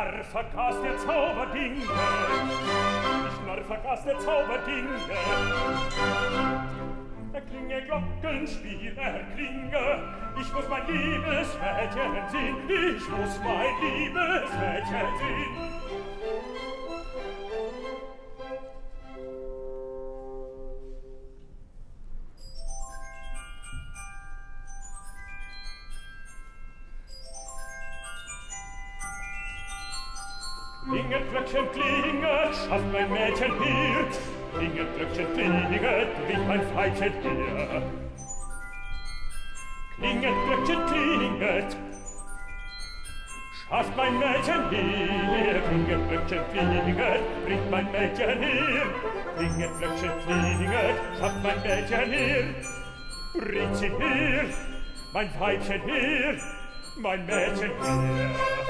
narr vergaß der Zauberdinge. Ich narr vergaß der Zauberdinge. Erklinge Glockenspiel, erklinge, ich muss mein liebes Mädchen sehen, ich muss mein liebes Mädchen sehen. Klingelglöckchen klinget, schafft mein Mädchen hier. Klingelglöckchen klinget, bringt mein Veilchen hier. Klingelglöckchen klinget, schafft mein Mädchen hier. Klingelglöckchen klinget, bringt mein Mädchen hier. Klingelglöckchen klinget, schafft mein Mädchen hier. Bringt sie hier, mein Weibchen hier, mein Mädchen hier.